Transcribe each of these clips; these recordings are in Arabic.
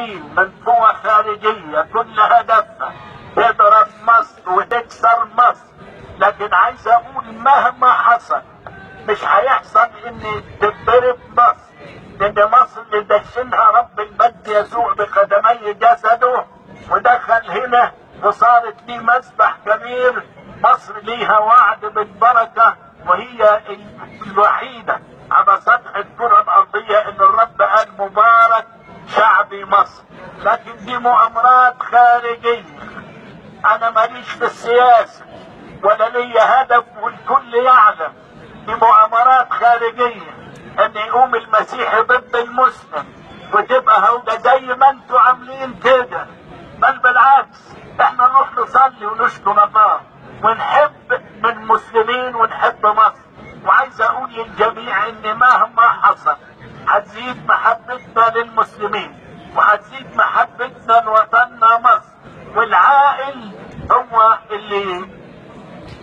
من قوة خارجية كل هدفها تضرب مصر وتكسر مصر لكن عايز أقول مهما حصل مش هيحصل ان تضرب مصر لأن مصر اللي دشنها رب المجد يسوع بقدمي جسده ودخل هنا وصارت لي مسبح كبير مصر ليها وعد بالبركة وهي الوحيدة على سطح الكرة الأرضية إن الرب قال مبارك شعبي مصر لكن دي مؤامرات خارجية. أنا ماليش في السياسة ولا ليا هدف والكل يعلم. دي مؤامرات خارجية. إن يقوم المسيحي ضد المسلم وتبقى هوجة زي ما أنتوا عاملين كده. بل بالعكس إحنا نروح نصلي ونشكر الله ونحب من المسلمين ونحب مصر. وعايز أقول للجميع ان مهما حصل هتزيد محبتنا للمسلمين وهتزيد محبتنا لوطننا مصر والعاقل هو اللي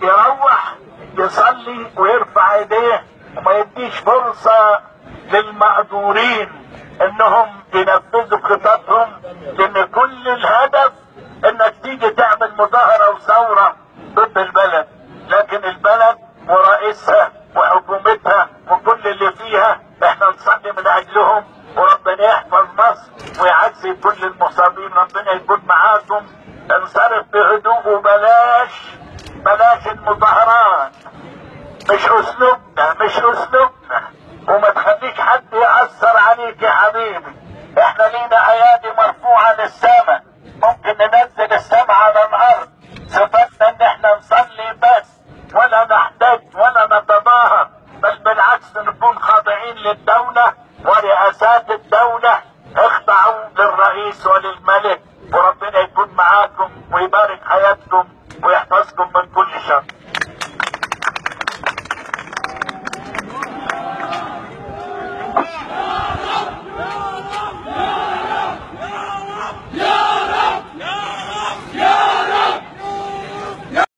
يروح يصلي ويرفع إيديه وما يديش فرصة للمأجورين إنهم ينفذوا خططهم لأن كل الهدف إنك تيجي تعمل مظاهرة وثورة ضد البلد لكن البلد ورئيسها وحكومتها وكل اللي فيها إحنا نصلي من أجلهم وربنا يحفظ مصر ويعزي كل المصابين. ربنا يكون معاكم. انصرف بهدوء وبلاش بلاش المظاهرات. مش أسلوبنا مش أسلوبنا. وما تخليش حد يأثر عليك يا حبيبي. إحنا لينا أيادي مرفوعة للسماء. ممكن ننزل السماء على الأرض. صفتنا إن إحنا نصلي بس ولا نحتاج ولا نتظاهر. بل بالعكس نكون خاضعين للدولة ورئاسات الدولة اخضعوا للرئيس وللملك وربنا يكون معاكم ويبارك حياتكم ويحفظكم من كل شر Yeah.